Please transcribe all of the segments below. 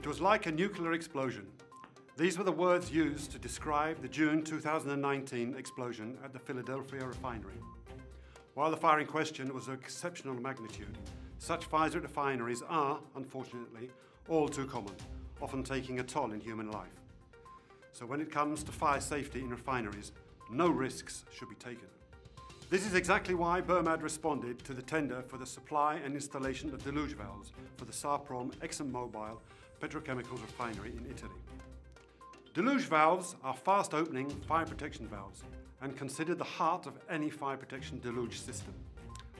It was like a nuclear explosion. These were the words used to describe the June 2019 explosion at the Philadelphia refinery. While the fire in question was of exceptional magnitude, such fires at refineries are, unfortunately, all too common, often taking a toll in human life. So when it comes to fire safety in refineries, no risks should be taken. This is exactly why BERMAD responded to the tender for the supply and installation of deluge valves for the Sarpom ExxonMobil petrochemicals refinery in Italy. Deluge valves are fast opening fire protection valves and considered the heart of any fire protection deluge system,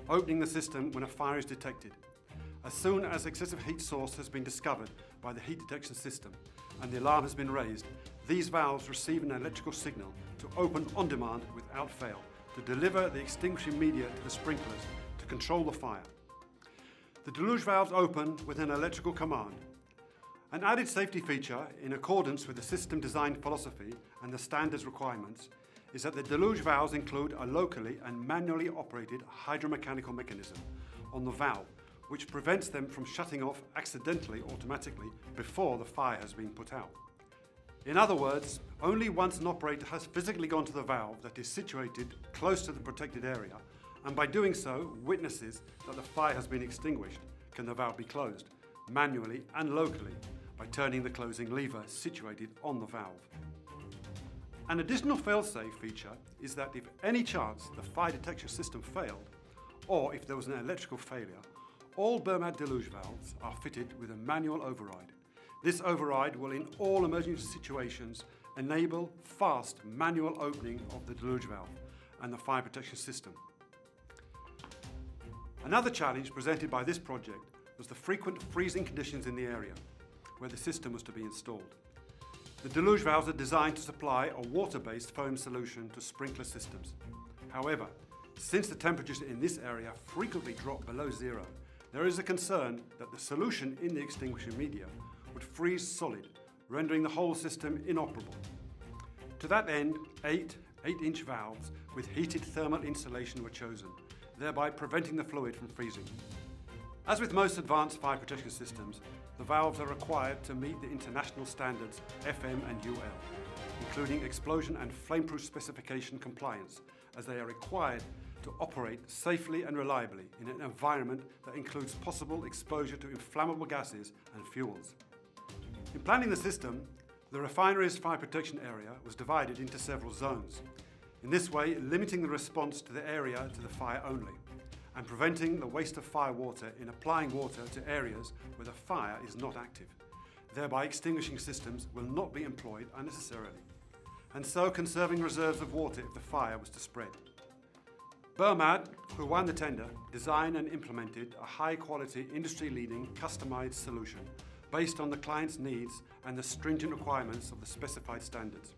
opening the system when a fire is detected. As soon as excessive heat source has been discovered by the heat detection system and the alarm has been raised, these valves receive an electrical signal to open on demand without fail, to deliver the extinguishing media to the sprinklers to control the fire. The deluge valves open with an electrical command. An added safety feature, in accordance with the system design philosophy and the standards requirements, is that the deluge valves include a locally and manually operated hydromechanical mechanism on the valve, which prevents them from shutting off accidentally automatically before the fire has been put out. In other words, only once an operator has physically gone to the valve that is situated close to the protected area, and by doing so witnesses that the fire has been extinguished, can the valve be closed, manually and locally, by turning the closing lever situated on the valve. An additional fail-safe feature is that if any chance the fire detection system failed, or if there was an electrical failure, all BERMAD deluge valves are fitted with a manual override. This override will in all emergency situations enable fast manual opening of the deluge valve and the fire protection system. Another challenge presented by this project was the frequent freezing conditions in the area where the system was to be installed. The deluge valves are designed to supply a water-based foam solution to sprinkler systems. However, since the temperatures in this area frequently drop below zero, there is a concern that the solution in the extinguishing media would freeze solid, rendering the whole system inoperable. To that end, eight 8-inch valves with heated thermal insulation were chosen, thereby preventing the fluid from freezing. As with most advanced fire protection systems, the valves are required to meet the international standards FM and UL, including explosion and flameproof specification compliance, as they are required to operate safely and reliably in an environment that includes possible exposure to inflammable gases and fuels. In planning the system, the refinery's fire protection area was divided into several zones, in this way limiting the response to the area to the fire only and preventing the waste of fire water in applying water to areas where the fire is not active. Thereby extinguishing systems will not be employed unnecessarily, and so conserving reserves of water if the fire was to spread. BERMAD, who won the tender, designed and implemented a high-quality, industry-leading, customized solution based on the client's needs and the stringent requirements of the specified standards.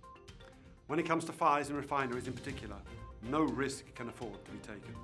When it comes to fires in refineries in particular, no risk can afford to be taken.